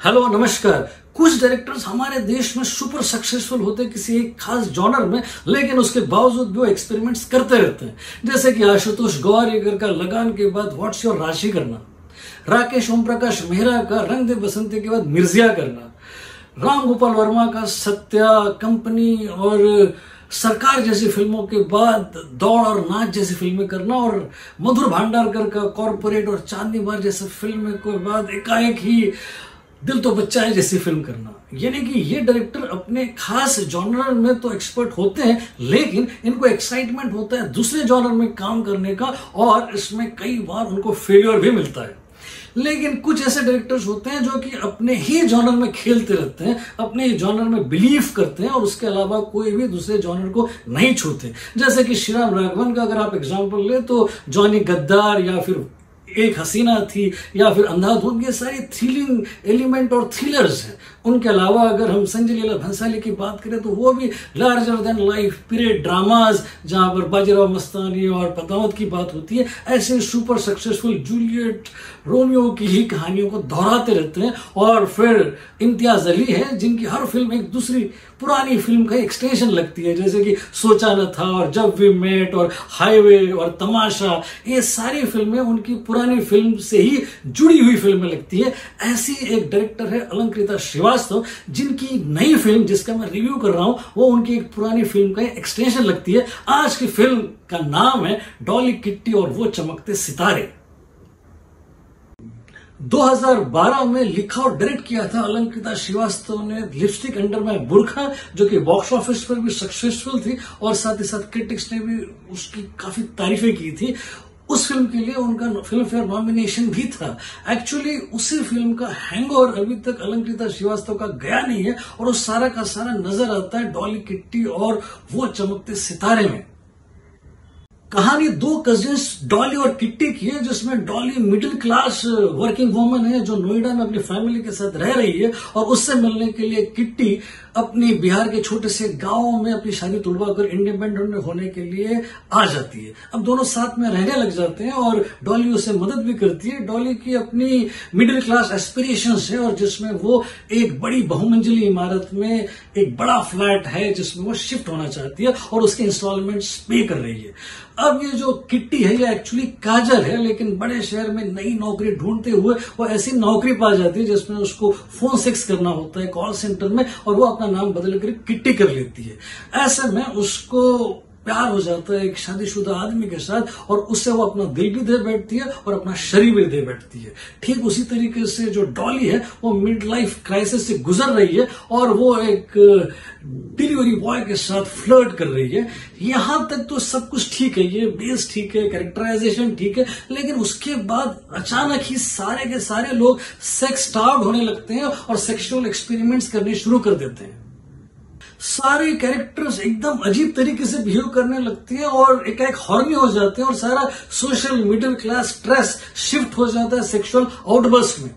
Hello, नमस्कार। कुछ directors हमारे देश में सुपर सक्सेसफुल होते किसी एक खास जॉनर में, लेकिन उसके बावजूद भी वो एक्सपेरिमेंट्स करते रहते हैं। जैसे कि आशुतोष गौरिकर का लगान के बाद व्हाट्स योर राशि करना? राकेश ओम प्रकाश मेहरा का रंग दे बसंती के बाद मिर्जिया करना। राम गोपाल वर्मा का सत्या कंपनी और सरकार जैसी फ़िल्मों के बाद दौड़ और नाच जैसी फ़िल्में करना और मधुर भांडारकर का कॉरपोरेट और चांदी मार जैसे फ़िल्म के बाद एकाएक ही दिल तो बच्चा है जैसी फ़िल्म करना। यानी कि ये डायरेक्टर अपने खास जॉनर में तो एक्सपर्ट होते हैं, लेकिन इनको एक्साइटमेंट होता है दूसरे जॉनर में काम करने का और इसमें कई बार उनको फेलियर भी मिलता है। लेकिन कुछ ऐसे डायरेक्टर्स होते हैं जो कि अपने ही जॉनर में खेलते रहते हैं, अपने ही जॉनर में बिलीव करते हैं और उसके अलावा कोई भी दूसरे जॉनर को नहीं छूते। जैसे कि श्रीराम राघवन का अगर आप एग्ज़ाम्पल ले तो जॉनी गद्दार या फिर एक हसीना थी या फिर अंधाधुन ये सारी थ्रिलिंग एलिमेंट और थ्रिलर्स हैं। उनके अलावा अगर हम संजय लीला भंसाली की बात करें तो वो भी larger than life period dramas जहाँ पर बाजीराव मस्तानी और पदावत की बात होती है, ऐसे सुपर सक्सेसफुल जूलियट रोमियो की ही कहानियों को दोहराते रहते हैं। और फिर इम्तियाज़ अली है, जिनकी हर फ़िल्म एक दूसरी पुरानी फ़िल्म का एक्सटेंशन लगती है, जैसे कि सोचा न था और जब वी मेट और हाईवे और तमाशा, ये सारी फ़िल्में उनकी पुरानी फ़िल्म से ही जुड़ी हुई फ़िल्में लगती है। ऐसी एक डायरेक्टर है अलंकृता श्रीवास्तव, जिनकी नई फ़िल्म जिसका मैं रिव्यू कर रहा हूँ, वो उनकी एक पुरानी फ़िल्म का एक्सटेंशन लगती है। आज की फ़िल्म का नाम है डॉली किट्टी और वो चमकते सितारे। 2012 में लिखा और डायरेक्ट किया था अलंकृता श्रीवास्तव ने लिपस्टिक अंडर में बुरखा, जो कि बॉक्स ऑफ़िस पर भी सक्सेसफुल थी, और साथ ही साथ क्रिटिक्स ने भी उसकी काफ़ी तारीफें की थी। उस फ़िल्म के लिए उनका फ़िल्म फेयर नॉमिनेशन भी था। एक्चुअली उसी फ़िल्म का हैंग अभी तक अलंकृता श्रीवास्तव का गया नहीं है और वो सारा का सारा नज़र आता है डॉली किट्टी और वो चमकते सितारे में। कहानी दो कजिन्स डॉली और किट्टी की है, जिसमें Dolly middle class working woman है, जो नोएडा में अपनी फैमिली के साथ रह रही है, और उससे मिलने के लिए किट्टी अपनी बिहार के छोटे से गाँव में अपनी शादी तुड़वा कर इंडिपेंडेंट होने के लिए आ जाती है। अब दोनों साथ में रहने लग जाते हैं, और डॉली उसे मदद भी करती है। डॉली की अपनी मिडिल क्लास एस्पिरेशन है, और जिसमें वो एक बड़ी बहुमंजिली इमारत में एक बड़ा फ्लैट है, जिसमें वो शिफ्ट होना चाहती है, और उसके इंस्टॉलमेंट पे कर रही है। अब ये जो किट्टी है, ये एक्चुअली काजल है, लेकिन बड़े शहर में नई नौकरी ढूंढते हुए वो ऐसी नौकरी पा जाती है जिसमें उसको फ़ोन सेक्स करना होता है कॉल सेंटर में, और वो अपना नाम बदल कर किट्टी कर लेती है। ऐसे में उसको प्यार हो जाता है, एक शादीशुदा आदमी के साथ, और उससे वो अपना दिल भी दे बैठती है और अपना शरीर भी दे बैठती है। ठीक उसी तरीके से जो डॉली है, वो मिड लाइफ क्राइसिस से गुजर रही है और वो एक डिलीवरी बॉय के साथ फ्लर्ट कर रही है। यहाँ तक तो सब कुछ ठीक है, ये बेस ठीक है कैरेक्टराइजेशन ठीक है, लेकिन उसके बाद अचानक ही सारे के सारे लोग सेक्स स्टार्ट होने लगते हैं और सेक्सुअल एक्सपेरिमेंट्स करने शुरू कर देते हैं। सारे कैरेक्टर्स एकदम अजीब तरीके से बिहेव करने लगती हैं और एक एक हॉर्नी हो जाते हैं और सारा social middle class stress shift हो जाता है सेक्सुअल आउटबर्स्ट में।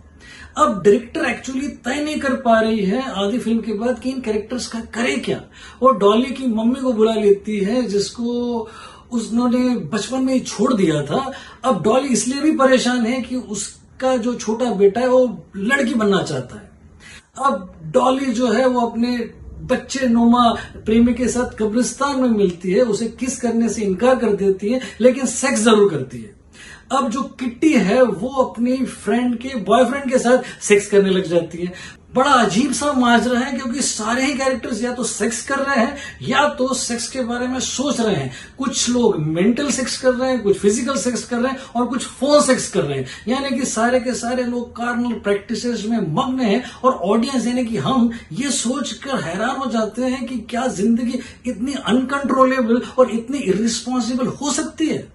अब डायरेक्टर एक्चुअली तय नहीं कर पा रही है आधी फ़िल्म के बाद कि इन कैरेक्टर्स का करे क्या। वो डॉली की मम्मी को बुला लेती है, जिसको उसने बचपन में छोड़ दिया था। अब डॉली इसलिए भी परेशान है कि उसका जो छोटा बेटा है, वो लड़की बनना चाहता है। अब डॉली जो है, वो अपने बच्चे नोमा प्रेमी के साथ कब्रिस्तान में मिलती है, उसे किस करने से इनकार कर देती है, लेकिन सेक्स ज़रूर करती है। अब जो किट्टी है, वो अपनी फ्रेंड के बॉयफ्रेंड के साथ सेक्स करने लग जाती है। बड़ा अजीब सा माजरा है, क्योंकि सारे ही कैरेक्टर्स या तो सेक्स कर रहे हैं, या तो सेक्स के बारे में सोच रहे हैं। कुछ लोग मेंटल सेक्स कर रहे हैं, कुछ फ़िज़िकल सेक्स कर रहे हैं, और कुछ फ़ोन सेक्स कर रहे हैं। यानी कि सारे के सारे लोग कार्नल प्रैक्टिसेस में मग्न हैं, और ऑडियंस यानी कि हम ये सोचकर हैरान हो जाते हैं कि क्या ज़िंदगी इतनी अनकंट्रोलेबल और इतनी इरिस्पॉन्सिबल हो सकती है।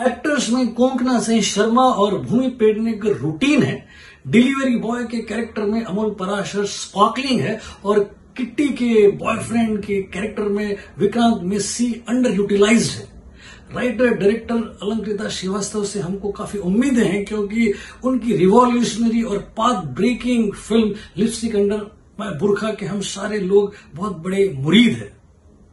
एक्टर्स में कोंकना सिंह शर्मा और भूमि पेडने का रूटीन है। डिलीवरी बॉय के कैरेक्टर में अमोल पराशर स्पार्कलिंग है और किट्टी के बॉयफ्रेंड के कैरेक्टर में विक्रांत मेस्सी अंडर यूटिलाइज है। राइटर डायरेक्टर अलंकृता श्रीवास्तव से हमको काफ़ी उम्मीदें हैं क्योंकि उनकी रिवॉल्यूशनरी और pathbreaking film lipstick under my Burkha के हम सारे लोग बहुत बड़े मुरीद हैं।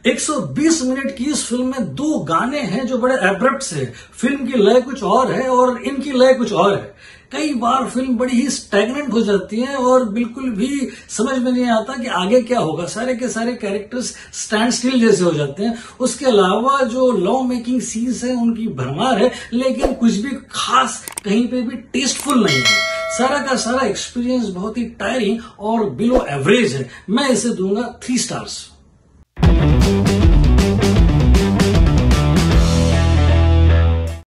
120 मिनट की इस फ़िल्म में दो गाने हैं जो बड़े एब्रप्ट है। फ़िल्म की लय कुछ और है और इनकी लय कुछ और है। कई बार फ़िल्म बड़ी ही स्टैगनेंट हो जाती है और बिल्कुल भी समझ में नहीं आता कि आगे क्या होगा। सारे के सारे कैरेक्टर्स स्टैंड स्टिल जैसे हो जाते हैं। उसके अलावा जो लव मेकिंग सीन्स है, उनकी भरमार है, लेकिन कुछ भी खास कहीं पे भी टेस्टफुल नहीं है। सारा का सारा एक्सपीरियंस बहुत ही टायरिंग और बिलो एवरेज है। मैं इसे दूँगा थ्री स्टार्स